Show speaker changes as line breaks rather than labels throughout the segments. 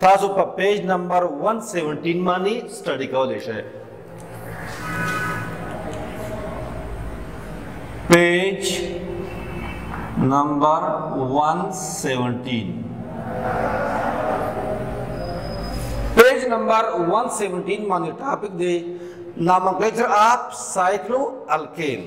تاسو په پیج نمبر 117 باندې سټډي کولای شئ پیج نمبر 117 پیج نمبر 117 باندې ټاپک دی نامنکلیچر اپ سایکلو الکین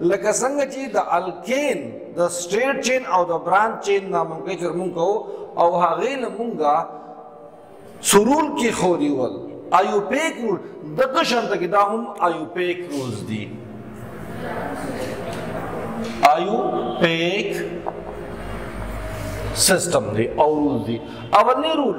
لکه څنګه چې د الکین د سټیټ چین او د برانچ چین نه مونږ چې مونږ کو او هغه نه مونږه سرول کې خو دی ول ایو پیک رول د قشن ته کې دا هم ایو پیک روز دي ایو پیک سیستم دی او رول دی اولنی رول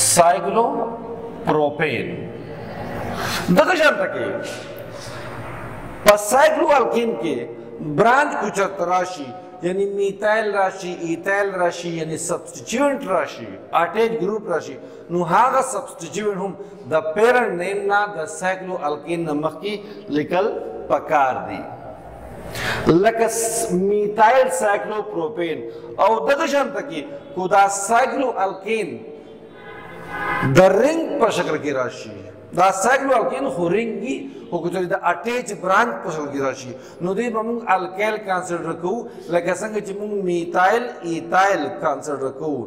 سایکلو پروپین دغه شرط کې په سایکلو الکین کې برانچ کوچت راشي یعنی میتایل راشي ایتایل راشي یعنی سبسټیټیوټ راشي اټیچ ګروپ راشي نو هغه سبسټیټیوټ هم د پیرنټ نیم نه د سایکلو الکین نه مخکې لیکل پکار دي لکه میتایل سایکلو پروپین او دغه شان تکي کو دا سایکلو الکین د رنګ په شکل کې راشي دا سایکلو الکین خو رنګ دي خو کله د اټیچ برانچ په شکل کې راشي نو دې به موږ الکیل کنسیډر کوو لکه څنګه چې موږ میتایل ایتایل کنسیډر کوو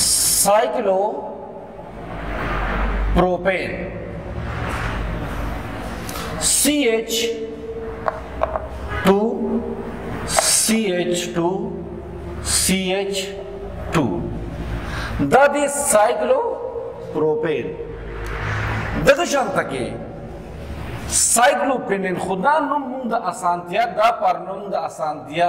سایکلو پروپین سی ایچ ٹو سی ایچ ٹو سی ایچ ټو دا دی سایکلو پروپین دغه شان تکي سایکلو پینین خدان نوم د اسانتیا دا پر نوم د اسانتیا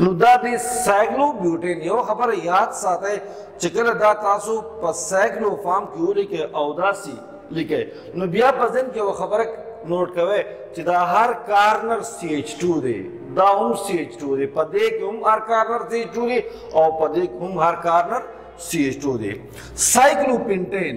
نو دا د سایکلو بیوټین یو خبره یاد ساته چې کله دا تاسو په سایکلو فارم کې ولیکئ او داسي لیکئ نو بیا په ځین کې یو خبره نوٹ کوي چې دا هر کارنر سی ایچ 2 دی دا هم سی ایچ 2 دی په دې کې هم هر کارنر سی ایچ 2 دی او په دې کې هم هر کارنر سی ایچ 2 دی سایکلو پینټین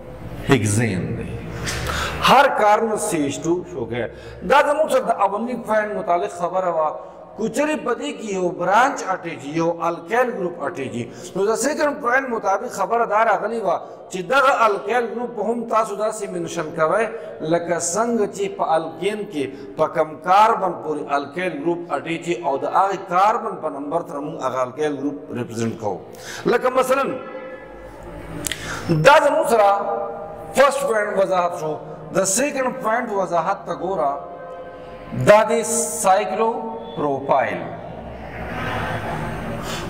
هیګزین دی هر کارنر سیج ټو شوګر دا زموږ سره د اولی فاین متعلق خبره وه کوچری پدې کې یو برانچ اټیج یو الکیل ګروپ اټیج نو د سیکنډ پوینټ مطابق خبره دار غلی و چې دغه الکیل ګروپ هم تاسو دا سي منشن کوي لکه څنګه چې په الکین کې په کم کاربن پورې الکیل ګروپ اټیج او د هغه کاربن په نمبر تر موږ هغه الکیل ګروپ ریپرزینټ کوو لکه مثلا دا زمو سره فرست پوینټ وضاحت شو د سیکنډ پوینټ وضاحت ته ګورا دا د سایکلو پروفایل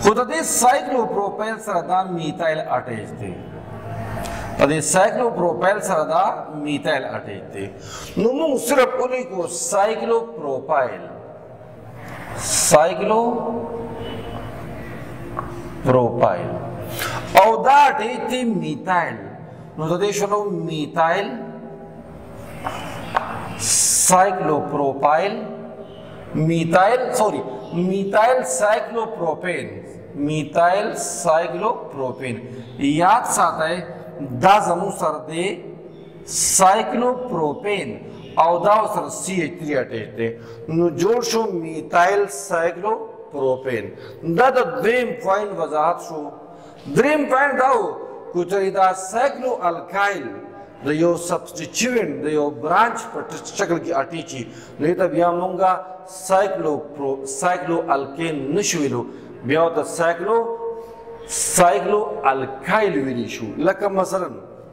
خو د دې سایکلو پروفایل سره دا میتایل اټیچ دی په دې سایکلو پروفایل سره دا میتایل اټیچ دی نو موږ صرف کولی کو سایکلو پروفایل سایکلو پروپایل او دا ټی تی میتایل نو د دې شنو میتایل سایکلو پروپایل میتایل سوري میتایل سایکلو پروپین میتایل سایکلو پروپین یاد ساتئ دا زمو سر دې سایکلوپروپین او دا سره سی ایچ تھری اټیچ دی نو جوړ شو میتایل سایکلوپروپین دا د دریم پوینټ وضاحت شو دریم پوینټ دا و کوچري دا سایکلو الکایل د یو سبسټیچوینټ د یو برانچ په شکل کې اټیچي نو دا بیا مونږه سایکلو پرو سایکلو الکین نشویلو بیا د سایکلو سایکلو الکایل ویلی شو لکه مثلا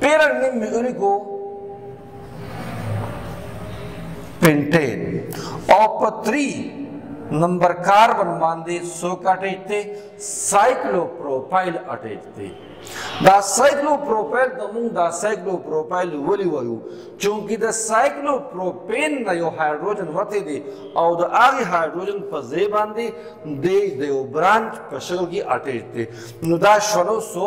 پیرن نیم می اونی کو پینټین او په 3 نمبر کاربن باندې سوک اٹیچ ته سایکلو پروفایل اٹیچ ته دا سایکلو پروفایل د موږ دا سایکلو پروفایل ولي وایو چونکی د سایکلو پروپین نه یو هایدروجن وته دی او د هغه هایدروجن په ځای باندې د یو برانچ په شکل کې اټیچ دی نو دا شلو سو